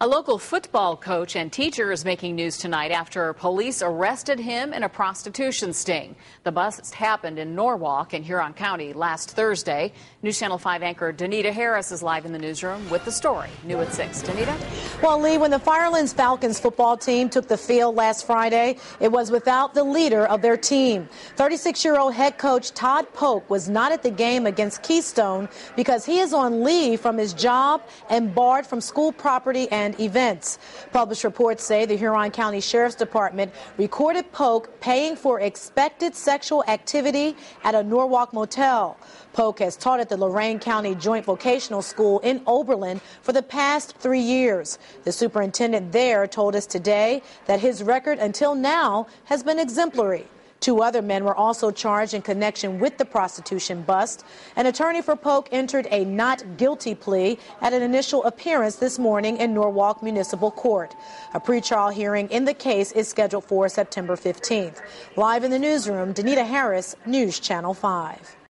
A local football coach and teacher is making news tonight after police arrested him in a prostitution sting. The bust happened in Norwalk in Huron County last Thursday. News Channel 5 anchor Danita Harris is live in the newsroom with the story. New at 6. Danita? Well, Lee, when the Firelands Falcons football team took the field last Friday, it was without the leader of their team. 36-year-old head coach Todd Pooch was not at the game against Keystone because he is on leave from his job and barred from school property and events. Published reports say the Huron County Sheriff's Department recorded Pooch paying for expected sexual activity at a Norwalk motel. Pooch has taught at the Lorain County Joint Vocational School in Oberlin for the past three years. The superintendent there told us today that his record until now has been exemplary. Two other men were also charged in connection with the prostitution bust. An attorney for Pooch entered a not guilty plea at an initial appearance this morning in Norwalk Municipal Court. A pretrial hearing in the case is scheduled for September 15th. Live in the newsroom, Danita Harris, News Channel 5.